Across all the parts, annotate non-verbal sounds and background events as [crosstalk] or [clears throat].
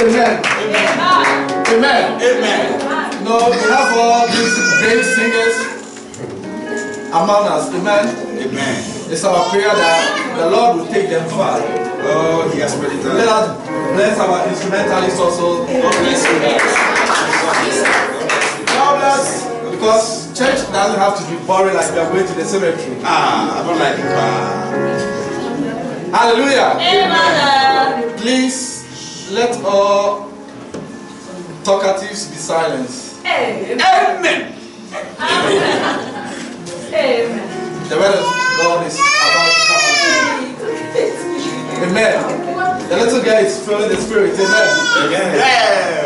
Amen. Amen. Amen. Amen. No, we have all these great singers among us. Amen. Amen. It's our prayer that the Lord will take them far. Oh, he has already Let done it. us bless our instrumentalists also. God bless you. God bless. Because church doesn't have to be boring like we are going to the cemetery. Ah, I don't like it. Ah. Hallelujah. Please let all talkatives be silenced. Amen. amen The word of God is about to come. Amen. The little guy is feeling the spirit. Amen. Amen. Yeah.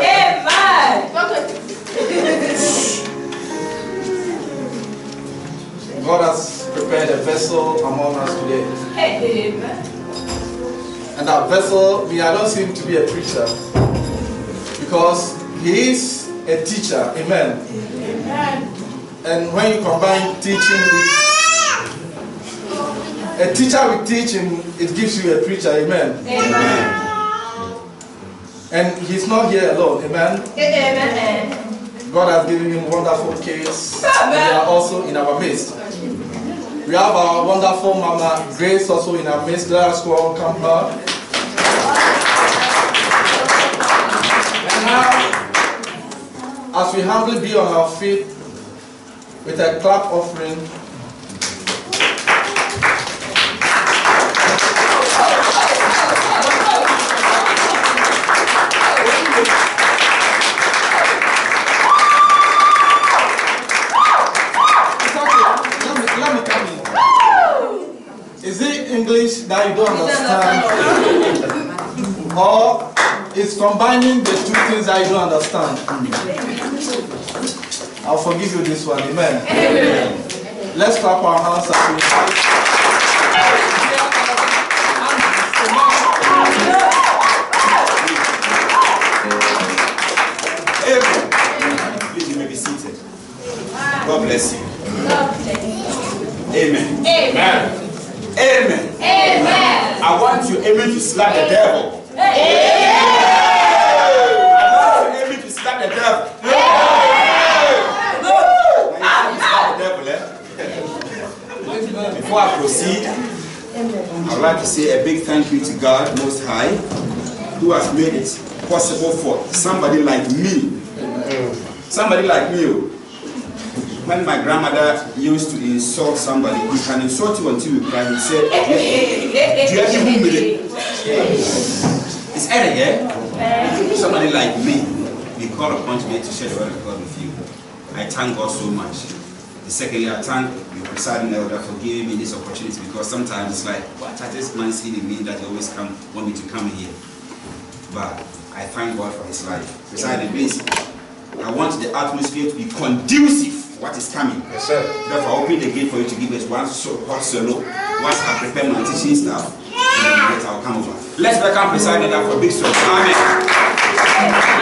God has prepared a vessel among us today. And that vessel, me, I don't see him to be a preacher. Because he is a teacher. Amen. Amen. And when you combine teaching with a teacher with teaching, it gives you a preacher. Amen. Amen. And he's not here alone. Amen. Amen. God has given him wonderful kids. And they are also in our midst. We have our wonderful Mama Grace also in our midst. Let us welcome her. As we humbly be on our feet with a clap offering, Let me, let me come in. Is it English that you don't understand? Or is combining the two things I don't understand? Hmm. I'll forgive you this one. Amen. Let's clap our hands as Amen. Please, you may be seated. God bless you. Amen. Amen. I want you, amen, to slap the devil. I want you, amen, to slap the devil. Now you slap the devil, eh? Before I proceed, I would like to say a big thank you to God Most High, who has made it possible for somebody like me, somebody like me, oh, when my grandmother used to insult somebody, he can insult you until you cry. He said, Do you have humility? It's Eric, eh? Somebody like me, be called upon today to share the word of God with you. I thank God so much. The secondly, I thank presiding elder for giving me this opportunity because sometimes it's like, what has this man seen in me that he always come want me to come here? But I thank God for his life. Presiding, please, I want the atmosphere to be conducive for what is coming. Yes, sir. Therefore, I open the gate for you to give us one so hot solo. Once I prepare my teaching stuff, and then I'll come over. Let's welcome President Elder for big song. Amen.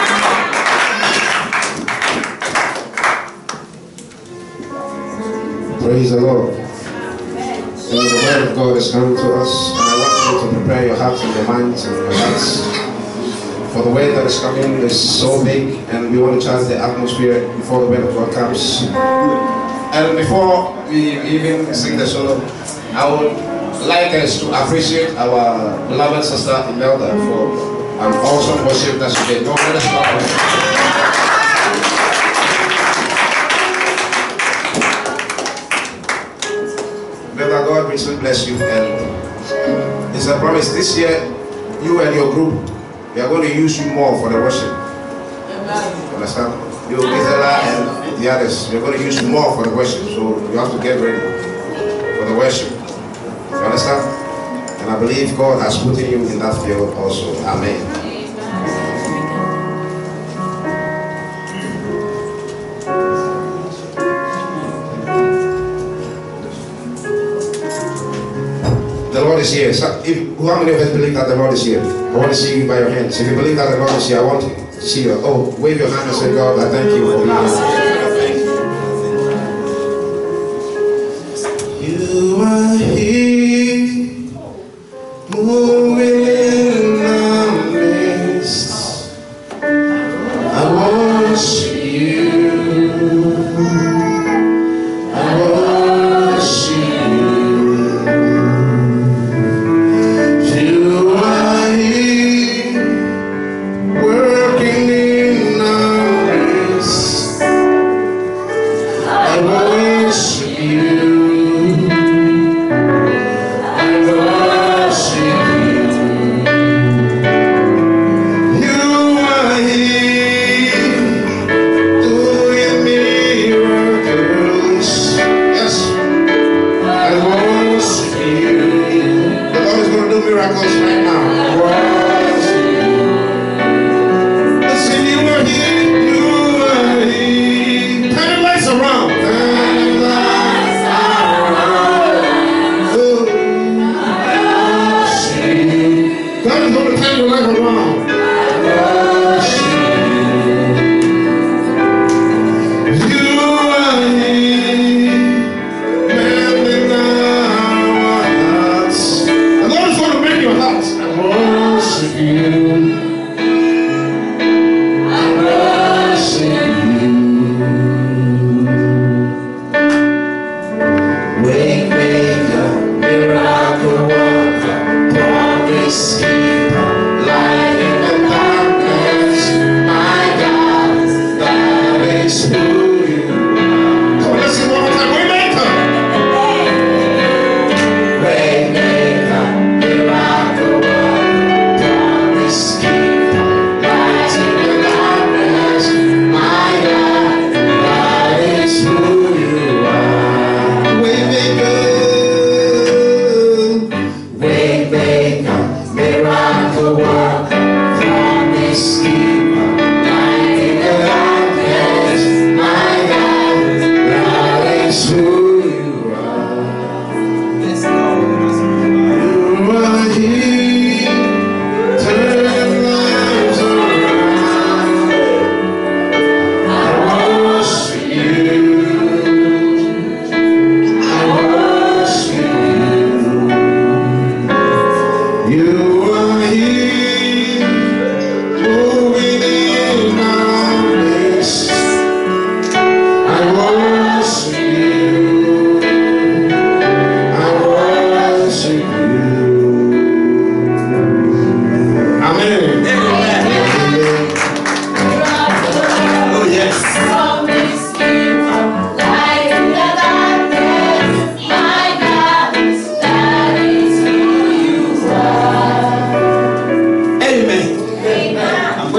Praise the Lord. The word of God is coming to us, and I want you to prepare your hearts and your minds and your hearts. For the word that is coming is so big, and we want to charge the atmosphere before the word of God comes. And before we even sing the solo, I would like us to appreciate our beloved sister Imelda for an awesome worship that she did. No, let us clap for her. May the God bless you. And it's a promise this year, you and your group, we are going to use you more for the worship. You understand? You, Gisela, and the others, we're going to use you more for the worship. So you have to get ready for the worship. You understand? And I believe God has put you in that field also. Amen. Is here. So if, how many of us believe that the Lord is here? I want to see you by your hands. If you believe that the Lord is here, I want to see you. Oh, wave your hand and say, God, I thank you for being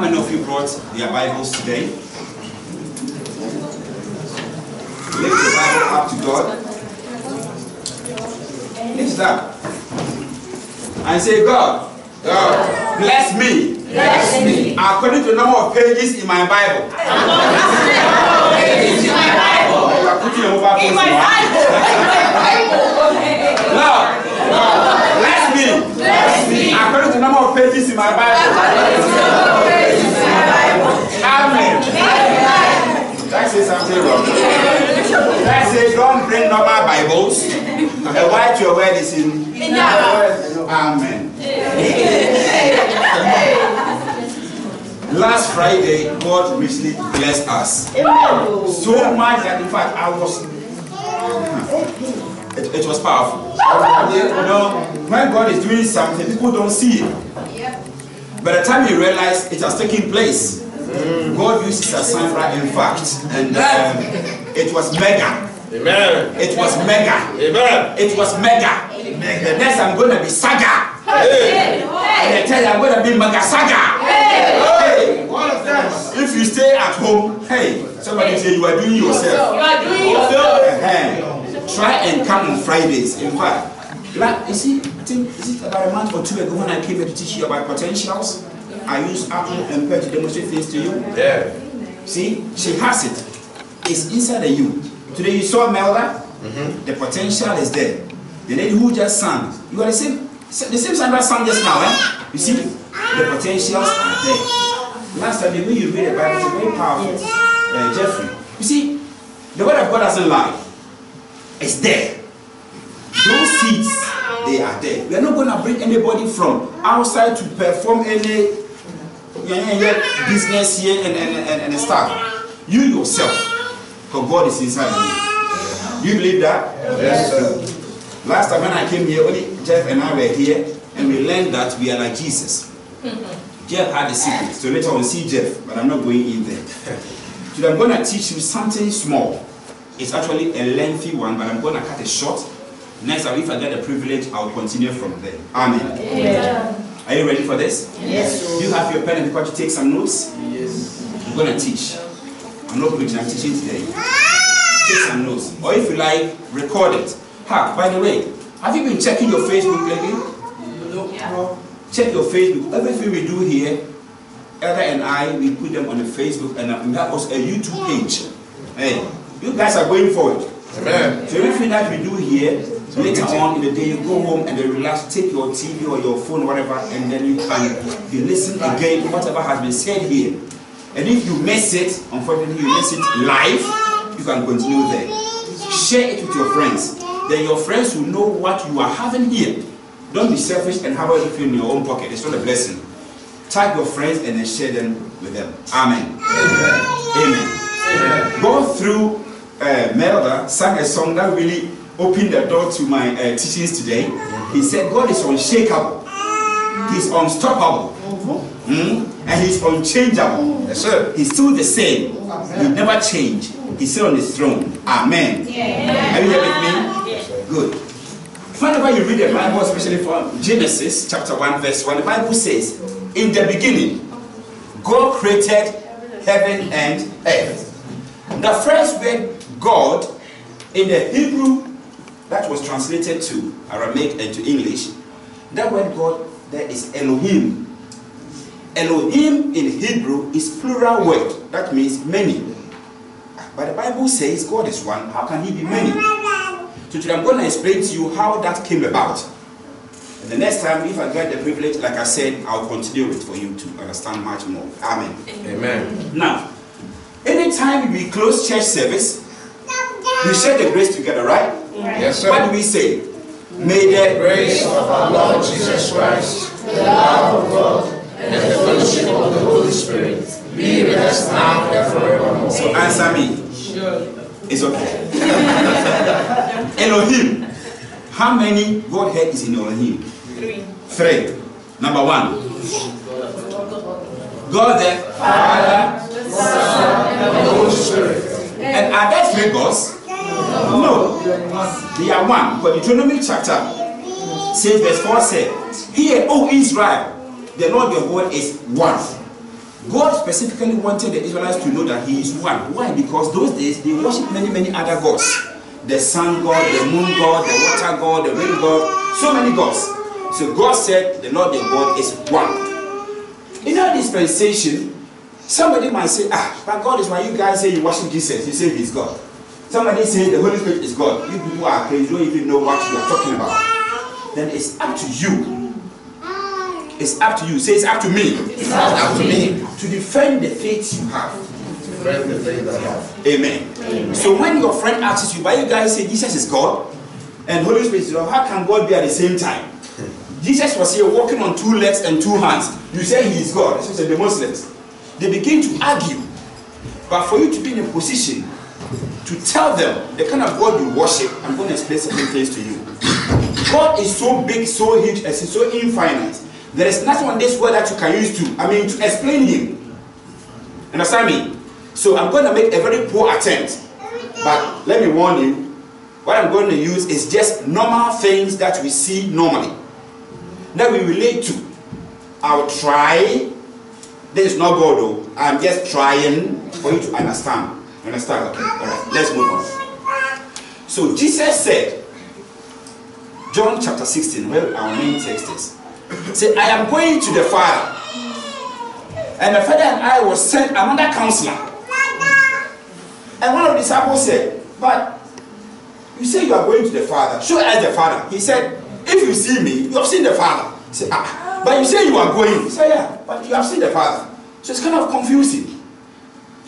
many of you brought their Bibles today? Lift your Bible up to God. Lift that. And say, God, God, bless me. Bless me. According to the number of pages in my Bible. According to the number of pages in my Bible. You are putting your mobile phone in my Bible. [laughs] Lord, Bless me. Bless me. According to the number of pages in my Bible. Amen. Did I say something wrong? Did I say don't bring normal Bibles? The white your word is in. Amen. Last Friday, God richly blessed us. So much that in fact I was it, it was powerful. You know, when God is doing something, people don't see it. By the time you realize it has taken place, God uses a sign in fact, and um, it was mega. Amen. It was mega. Amen. It was mega. Amen. The next I'm going to be saga. Hey. And I tell you I'm going to be mega saga. Hey. hey. If you stay at home, hey, somebody say you are doing yourself. You are doing yourself. Hey try and come on Fridays. In fact, like you see, I think is it about a month or two ago when I came here to teach you about potentials, I used Apple and Pear to demonstrate things to you. Yeah. See, she has it. it. is inside of you. Today you saw Melda, mm-hmm. the potential is there. The lady who just sang, you are the same, the same Sandra sang just now, eh? You see, the potentials are there. Last time, the way you read the Bible is very powerful. Uh, Jeffrey, you see, the word of God doesn't lie. It's there. Those seeds, they are there. We are not going to bring anybody from outside to perform any, any business here and, and, and, and stuff. You yourself, because God is inside of you. You believe that? Yes, sir. Last time when I came here, only Jeff and I were here, and we learned that we are like Jesus. Jeff had a secret, so later on see Jeff, but I'm not going in there. [laughs] so I'm going to teach you something small. It's actually a lengthy one, but I'm going to cut it short. Next time, if I get the privilege, I'll continue from there. Amen. Yeah. Are you ready for this? Yes. Do you have your pen and paper to take some notes? Yes. I'm going to teach. I'm not preaching, I'm teaching today. Take some notes. Or if you like, record it. Ha, by the way, have you been checking your Facebook lately? Yeah. Check your Facebook. Everything we do here, Elder and I, we put them on the Facebook and we have also a YouTube page. Hey, you guys are going forward. Amen. So everything that we do here, later on in the day, you go home and then relax, take your TV or your phone, whatever, and then you can you listen again to whatever has been said here. And if you miss it, unfortunately you miss it live, you can continue there. Share it with your friends. Then your friends will know what you are having here. Don't be selfish and have everything in your own pocket. It's not a blessing. Tag your friends and then share them with them. Amen. Amen. Amen. Go through uh, Melda sang a song that really opened the door to my uh, teachings today. He said, God is unshakable. He's unstoppable. Mm? And he's unchangeable. Yes, sir. He's still the same. He never changed. He's still on his throne. Amen. Yeah. Are you here with me? Good. Whenever you read the Bible, especially from Genesis chapter 1, verse 1, the Bible says, In the beginning, God created heaven and earth. The first word God in the Hebrew that was translated to Aramaic and to English, that word God there is Elohim. Elohim in Hebrew is plural word. That means many. But the Bible says God is one. How can he be many? So today I'm going to explain to you how that came about. And the next time, if I get the privilege, like I said, I'll continue it for you to understand much more. Amen. Amen. Now, anytime we close church service, we share the grace together, right? Yes, sir. What do we say? May the grace of our Lord Jesus Christ, the love of God, and the fellowship of the Holy Spirit be with us now and forevermore. So answer me. Sure. It's okay. [laughs] Elohim. How many Godhead is in Elohim? Three. Three. Number one. God the Father, Son, and the Holy Spirit. And are there three gods? No. They are one. But Deuteronomy chapter says verse 4 said, Hear, O Israel, the Lord your God is one. God specifically wanted the Israelites to know that He is one. Why? Because those days they worship many, many other gods. The sun god, the moon god, the water god, the rain god, so many gods. So God said, The Lord your God is one. In our dispensation, somebody might say, Ah, but God is why you guys say you worship Jesus. You say He's God. Somebody say the Holy Spirit is God. You people are crazy, you don't even know what you are talking about. Then it's up to you it's up to you. Say it's up to me. It's up to me to defend the faith you have. Defend the faith I have. Amen. Amen. So when your friend asks you, why you guys say Jesus is God and Holy Spirit is God, how can God be at the same time? [laughs] Jesus was here walking on two legs and two hands. You say he is God, especially the Muslims. They begin to argue. But for you to be in a position to tell them the kind of God you worship, I'm going to explain certain things to you. God is so big, so huge, and so infinite there is nothing on this world that you can use to, I mean, to explain him. Understand me? So I'm going to make a very poor attempt. But let me warn you, what I'm going to use is just normal things that we see normally. That we relate to. I'll try. This is not God though. I'm just trying for you to understand. Understand? Okay. Alright. Let's move on. So Jesus said, John chapter 16, where our main text is. Say, I am going to the Father. And the Father and I will send another counselor. And one of the disciples said, But you say you are going to the Father. Show us the Father. He said, If you see me, you have seen the Father. He said, Ah, but you say you are going. He said, Yeah, but you have seen the Father. So it's kind of confusing.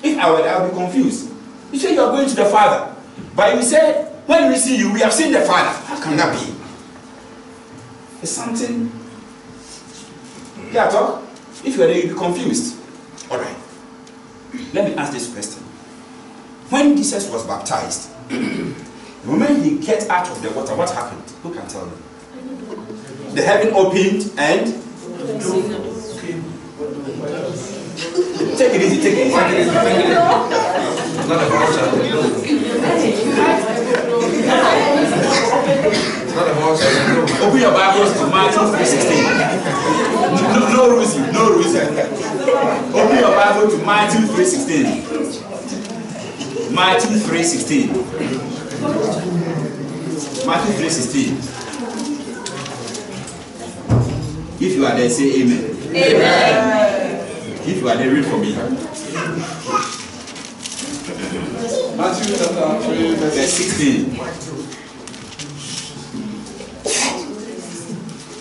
If I were there, I would be confused. You say you are going to the Father. But you said, When we see you, we have seen the Father. How can that be? It's something. Yeah, talk. If you are there, you'll be confused. All right. Let me ask this question. When Jesus was baptized, [clears throat] the moment he get out of the water, what happened? Who can tell me? The heaven opened and take it easy, take it easy. Take it easy. Not a vulture. Not a vulture. Open your Bibles to Matthew 3.16. No, no Rusi, no Rusi. Open your Bible to Matthew 3.16. Matthew 3.16. Matthew 3.16. If you are there, say amen. Amen. If you are there, read for me. Matthew chapter 3, Verse verse 16.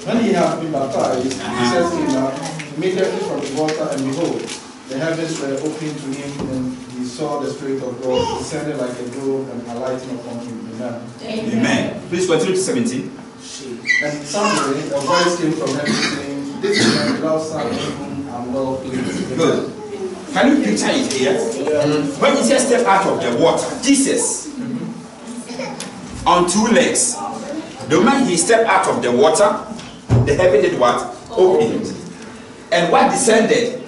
When he had been baptized, he uh-huh. says to him, immediately from the water, and behold, the heavens were opened to him, and he saw the Spirit of God descending like a dove and alighting upon him. Amen. Amen. Please continue to 17. And suddenly a voice came from heaven saying, This is my beloved Son, whom I'm well pleased. Good. Can you picture it here? When Jesus stepped out of the water, Jesus on two legs. The moment he stepped out of the water, the heaven did what? Opened. And what descended?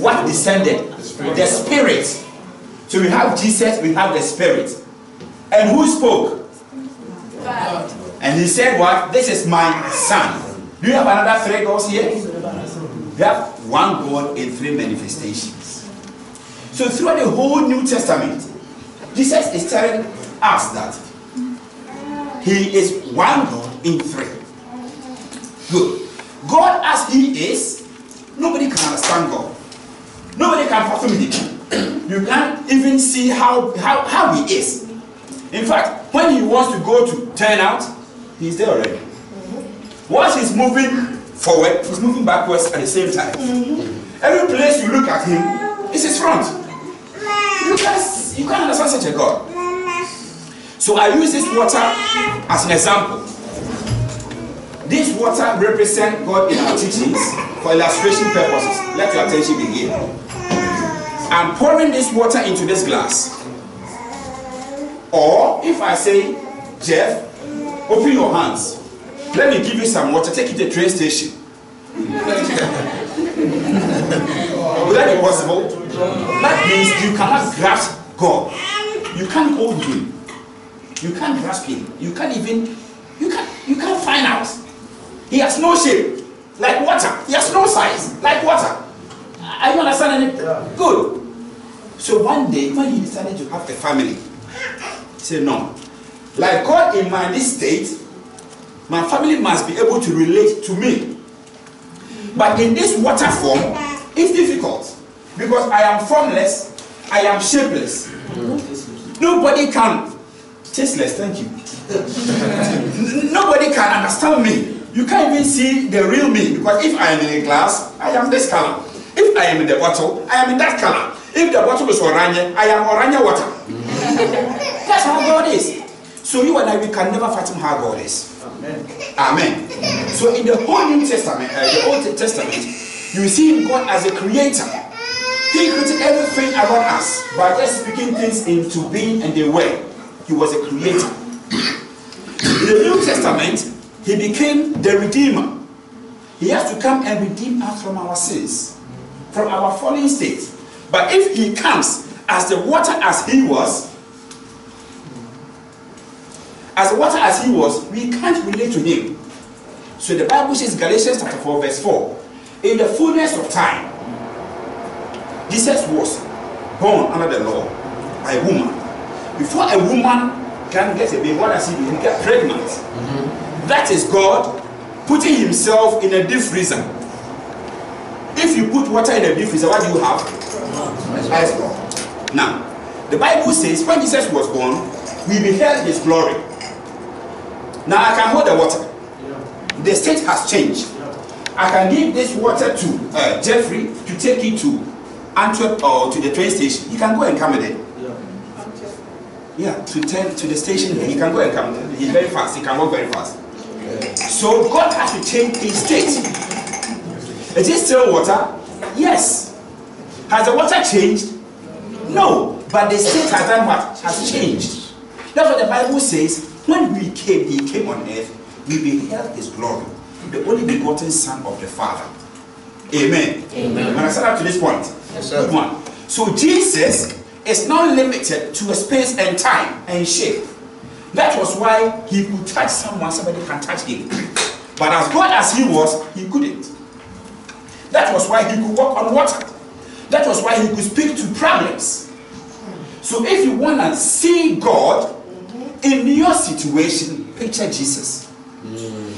What descended? The Spirit. So we have Jesus, we have the Spirit. And who spoke? And he said, What? This is my son. Do you have another three gods here? You have one God in three manifestations. So throughout the whole New Testament, Jesus is telling us that He is one God in three. Good. God as He is, nobody can understand God. Nobody can fathom Him. You can't even see how, how, how He is. In fact, when He wants to go to turn out, He's there already. Once He's moving forward, He's moving backwards at the same time. Every place you look at Him is His front. You can't, you can't understand such a God. So I use this water as an example. This water represents God in our teachings for illustration purposes. Let your attention be here. I'm pouring this water into this glass. Or if I say, Jeff, open your hands. Let me give you some water. Take it to the train station. Would that be possible? That means you cannot grasp God. You can't hold Him. You can't grasp Him. You can't even. You can't. You can't find out. He has no shape, like water. He has no size, like water. Are you understanding it? Good. So one day, when he decided to have a family, he said, No. Like God in my this state, my family must be able to relate to me. But in this water form, it's difficult because I am formless, I am shapeless. Nobody can, tasteless, thank you. [laughs] Nobody can understand me. You can't even see the real me because if I am in a glass, I am this color. If I am in the bottle, I am in that color. If the bottle is orange, I am orange water. [laughs] That's how God is. So you and I, we can never fathom how God is. Amen. Amen. So in the whole New Testament, uh, the Old Testament, you see God as a creator. He created everything around us by just speaking things into being and they were. He was a creator. In the New Testament, he became the redeemer. He has to come and redeem us from our sins, from our fallen state. But if he comes as the water as he was, as water as he was, we can't relate to him. So the Bible says, Galatians chapter 4, verse 4, in the fullness of time, Jesus was born under the law by a woman. Before a woman can get a baby, what does he do? He get pregnant. Mm-hmm. That is God putting himself in a deep freezer. If you put water in a deep freezer, what do you have? Ice block. Now, The Bible says when Jesus was born, we beheld his glory. Now I can hold the water. The state has changed. I can give this water to uh, Jeffrey to take it to Antwerp or to the train station. He can go and come with it. Yeah, to tell to the station. He can go and come. He's very fast. He can walk very fast. So God has to change his state. Is it still water? Yes. Has the water changed? No. But the state has done what? Has changed. That's what the Bible says. When we came, he came on earth, we beheld his glory. The only begotten Son of the Father. Amen. Amen. When I start up to this point, yes, good one. So Jesus is not limited to a space and time and shape. That was why he could touch someone, somebody can touch him. But as God as he was, he couldn't. That was why he could walk on water. That was why he could speak to problems. So if you want to see God in your situation, picture Jesus.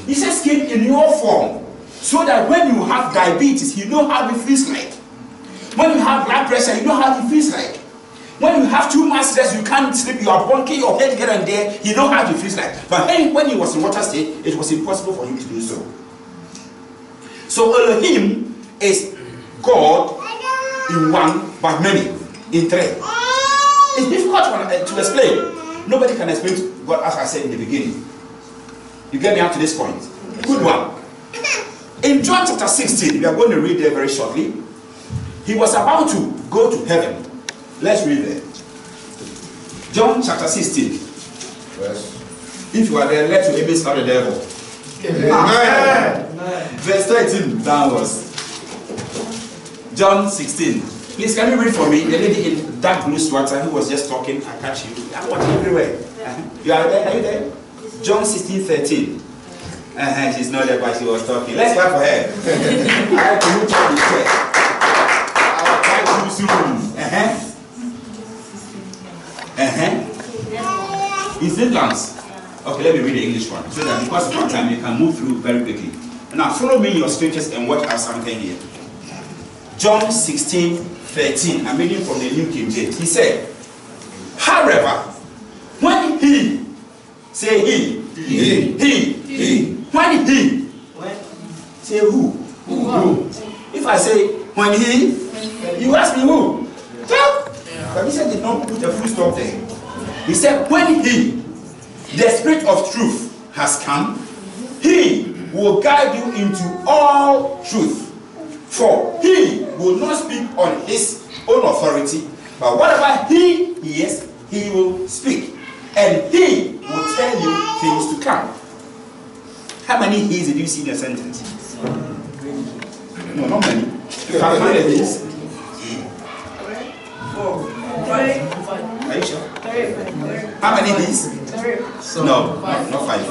Jesus came in your form so that when you have diabetes, you know how it feels like. When you have blood pressure, you know how it feels like. When you have too much stress, you can't sleep, you are bonking your head here and there, you know how it feels like. But when he was in water state, it was impossible for him to do so. So Elohim is God in one, but many in three. It's difficult to, uh, to explain. Nobody can explain God as I said in the beginning. You get me up to this point. Good one. In John chapter 16, we are going to read there very shortly. He was about to go to heaven. Let's read there. John chapter 16. Yes. If you are there, let your enemies slap the devil. Amen. Amen. Verse 13 downwards. John 16. Please, can you read for me? The lady in dark blue sweater who was just talking, I catch you. I'm watching everywhere. You are there? Are you there? John 16, 13. Uh-huh, she's not there, but she was talking. Let's clap for her. [laughs] I move to the church. Our too soon. Uh-huh. Uh-huh. In Finland. Okay, let me read the English one. So that because of our time, you can move through very quickly. Now, follow me in your scriptures and watch out something here. John 16, 13. I'm reading from the New King James. He said, However, when he, say he, he, he, he. when he, when? say who? who? Who? If I say when he, you ask me who? Tell. But he said did not put a full stop there. He said, when he, the spirit of truth, has come, he will guide you into all truth. For he will not speak on his own authority, but whatever he hears, he will speak. And he will tell you things to come. How many he's did you see in a sentence? No, not many. How many he's? Four. Are you sure? How many he's? No, no, not five.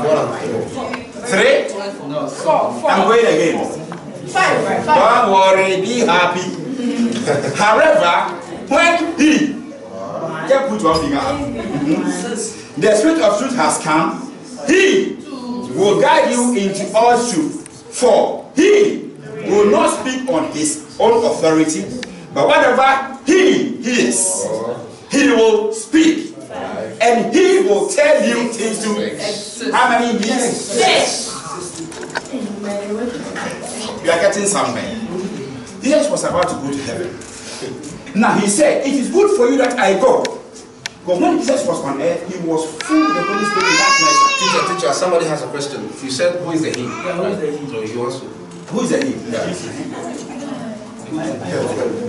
Three? No, four. I'm going again. Five. Don't worry, be happy. [laughs] However, when he, just put one finger up. The Spirit of truth has come, he will guide you into all truth. For he will not speak on his own authority, but whatever he hears, he will speak. And he will tell you things to how many years? Six. You are getting somewhere. Jesus was about to go to heaven. Now he said, It is good for you that I go. But when Jesus was on earth, he was full of the Holy Spirit in that measure. Teacher, teacher, somebody has a question. You said, Who is the he? Yeah, who is the he? So he wants to. Who is the he? Yeah.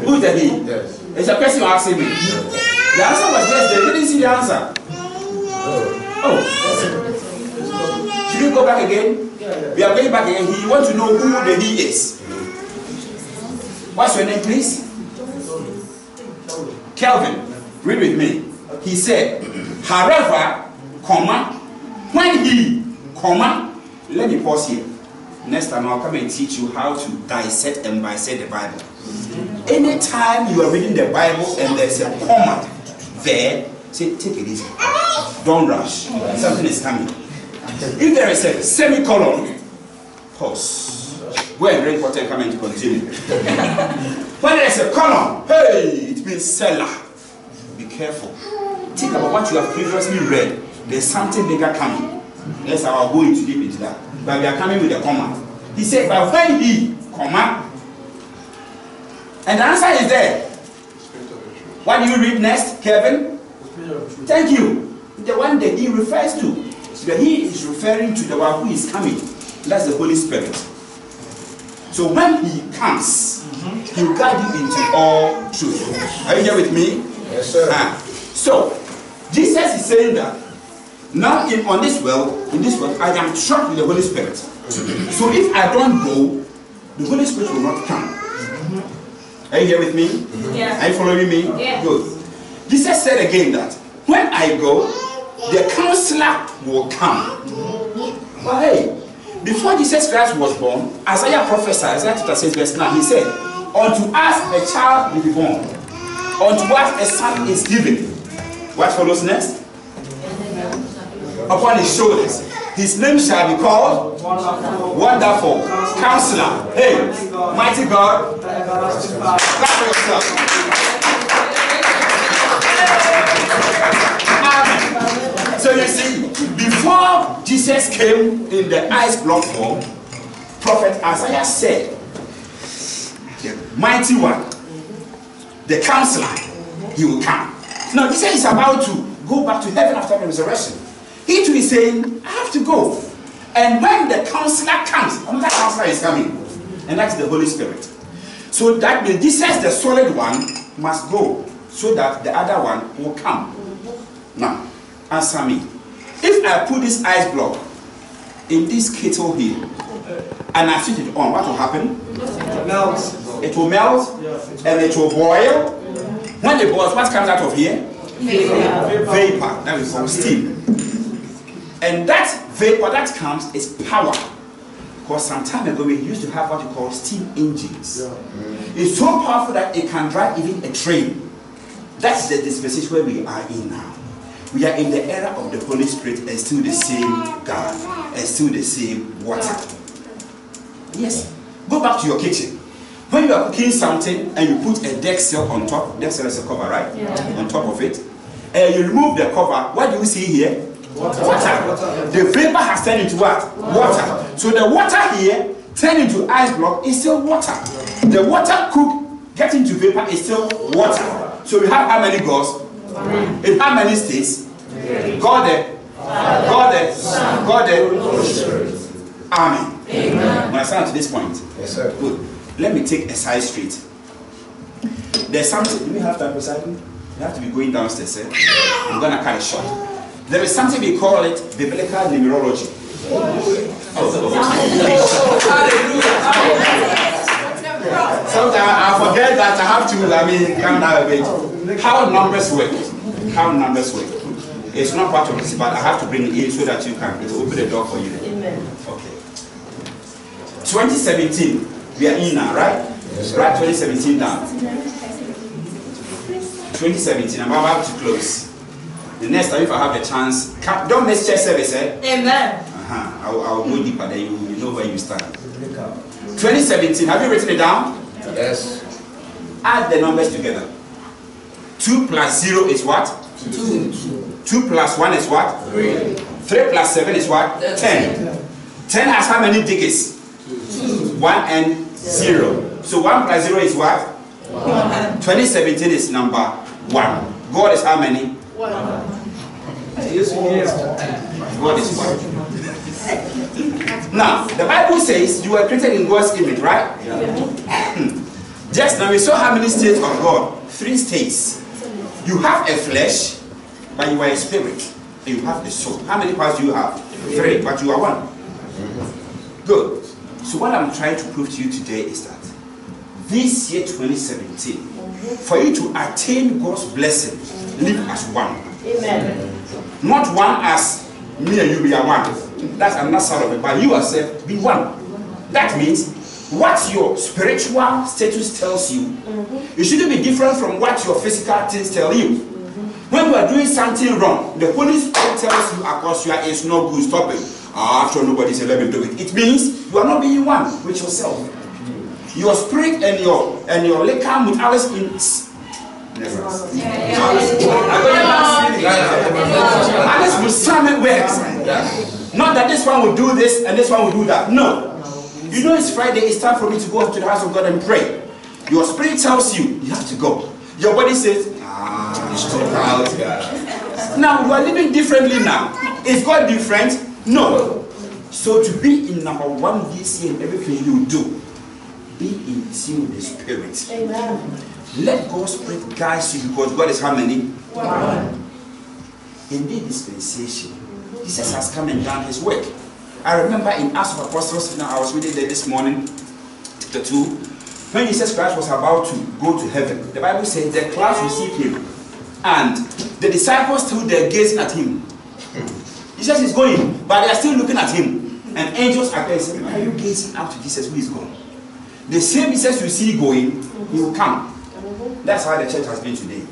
Who is the he? Yes. It's a question you're asking me. The answer was yes, they didn't see the answer. Oh. oh. Should we go back again? We are going back again. He wants to know who the he is. What's your name, please? Kelvin. Read with me. He said, however, comma, when he, comma, let me pause here. Next time I'll come and teach you how to dissect and bisect the Bible. Anytime you are reading the Bible and there's a comma there, say, take it easy. Don't rush. Something is coming. If there is a semicolon, pause. Go and drink water and come and continue. [laughs] when there is a colon, hey, it means Selah. Be careful. Think about what you have previously read. There's something bigger coming. Yes, I will go into deep into that. But we are coming with a comma. He said, but when he, comma, and the answer is there. What do you read next, Kevin? Thank you. The one that he refers to. That he is referring to the one who is coming. That's the Holy Spirit. So when he comes, he will guide you into all truth. Are you here with me? Yes, sir. Ah. So Jesus is saying that now in on this world, in this world, I am trapped with the Holy Spirit. So if I don't go, the Holy Spirit will not come. Are you here with me? Yeah. Are you following me? Yes. Good. Jesus said again that when I go, the counselor will come. But hey, before Jesus Christ was born, Isaiah prophesied, Isaiah chapter 6, verse 9, he said, Unto us a child will be born, unto us a son is given. What follows next? Upon his shoulders. His name shall be called Wonderful Counselor. Hey, mighty God. Clap yourself. So you see, before Jesus came in the ice block form, Prophet Isaiah said, the mighty one, the counselor, he will come. Now, Jesus is about to go back to heaven after the resurrection. He too is saying, I have to go. And when the counselor comes, another counselor is coming, and that's the Holy Spirit. So that means Jesus, the solid one, must go so that the other one will come. Now, answer me. If I put this ice block in this kettle here and I switch it on, what will happen? It will melt and it will boil. When it boils, what comes out of here? Vapor. Vapor. That is called steam. And that vapor that comes is power. Because some time ago we used to have what you call steam engines. It's so powerful that it can drive even a train. That's the dispensation where we are in now. We are in the era of the Holy Spirit and still the same God and still the same water. Yes. Go back to your kitchen. When you are cooking something and you put a deck cell on top, deck cell is a cover, right? Yeah. On top of it, and you remove the cover, what do you see here? Water. Water. The vapor has turned into what? Water. So the water here turned into ice block is still water. The water cook get into vapor is still water. So we have how many gods? In how many states? God the God the God the Amen. When I stand to this point, Yes, sir. Good. Let me take a side street. There's something. Do we have time for cycling? You have to be going downstairs. Eh? I'm gonna cut it short. There is something we call it biblical numerology. Sometimes I forget that I have to. I mean, calm down a bit. How numbers work? How numbers work? It's not part of this, but I have to bring it in so that you can. Open the door for you. Amen. Okay. 2017, we are in now, right? Yes. Right, 2017 now. 2017, I'm about to close. The next time, if I have a chance, come, don't miss church service, eh? Amen. Uh-huh. I will, I will go deeper, then you, you know where you stand. 2017, have you written it down? Yes. Add the numbers together. 2 plus 0 is what? 2. 2 plus 1 is what? 3. 3 plus 7 is what? 10. 10 has how many digits? 2. 1 and 0. So 1 plus 0 is what? 2017 is number 1. God is how many? 1. God is 1. Now, the Bible says you were created in God's image, right? Yeah. [laughs] Just now we saw how many states of God? Three states. You have a flesh, but you are a spirit. And you have a soul. How many parts do you have? Three, but you are one. Good. So what I'm trying to prove to you today is that this year 2017, for you to attain God's blessing, live as one. Amen. Not one as me and you we are one. That's another side of it. But you yourself be one. That means what your spiritual status tells you, it shouldn't be different from what your physical things tell you. When you are doing something wrong, the Holy Spirit tells you, Akosua, it's not good, stop it. Ah, after nobody said, let me do it. It means you are not being one with yourself. Your spirit and your and your liquor with others in Never. Unless we summon works. Not that this one will do this and this one will do that. No. You know it's Friday, it's time for me to go to the house of God and pray. Your spirit tells you, you have to go. Your body says, ah, stop out. Yeah. Now you are living differently now. Is God different? No. So to be in number one this year in everything you do, be in tune with the Spirit. Amen. Let God's Spirit guide you because God is how many? One. In this dispensation, Jesus has come and done his work. I remember in Acts of Apostles, you know, I was reading there this morning, the two, when Jesus Christ was about to go to heaven, the Bible says the clouds received him, and the disciples stood there gazing at him. Jesus is going, but they are still looking at him. And angels are saying, Why are you gazing up to Jesus who is gone? The same Jesus you see going, he will come. That's how the church has been today.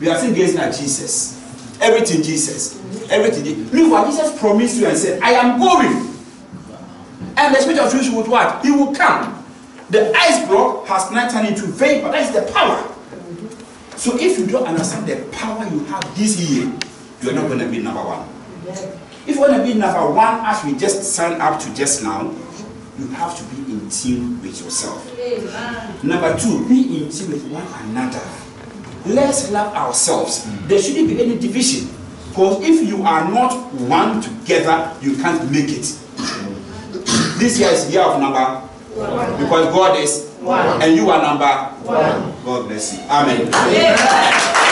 We are still gazing at Jesus. Everything Jesus. Everything. Look what Jesus promised you and said, I am going. And the spirit of truth would what? He will come. The ice block has not turned into vapor. That is the power. So if you don't understand the power you have this year, you're not going to be number one. If you want to be number one, as we just signed up to just now, you have to be in tune with yourself. Number two, be in tune with one another. Let's love ourselves. There shouldn't be any division. Because if you are not one together, you can't make it. This year is year of number one. Because God is one. And you are number one. God bless you. Amen. Amen.